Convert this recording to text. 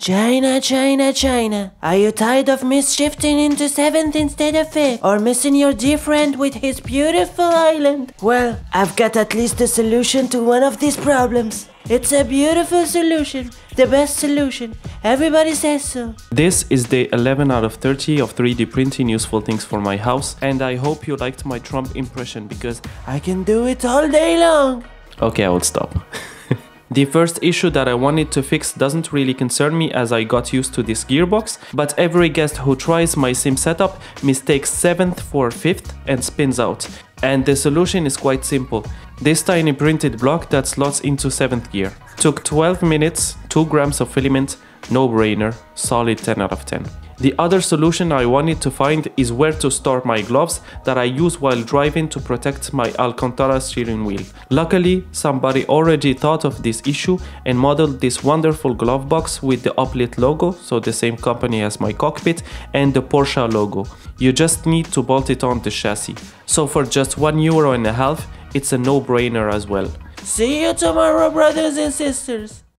China, China, China. Are you tired of misshifting into seventh instead of fifth? Or missing your dear friend with his beautiful island? Well, I've got at least a solution to one of these problems. It's a beautiful solution. The best solution. Everybody says so. This is day 11 out of 30 of 3D printing useful things for my house and I hope you liked my Trump impression because I can do it all day long. Okay, I will stop. The first issue that I wanted to fix doesn't really concern me as I got used to this gearbox, but every guest who tries my sim setup mistakes 7th for 5th and spins out. And the solution is quite simple. This tiny printed block that slots into 7th gear. Took 12 minutes, 2 grams of filament, no brainer, solid 10 out of 10. The other solution I wanted to find is where to store my gloves that I use while driving to protect my Alcantara steering wheel. Luckily, somebody already thought of this issue and modeled this wonderful glove box with the Uplight logo, so the same company as my cockpit, and the Porsche logo. You just need to bolt it on the chassis. So for just one euro and a half, it's a no-brainer as well. See you tomorrow, brothers and sisters.